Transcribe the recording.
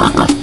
Ha ha ha.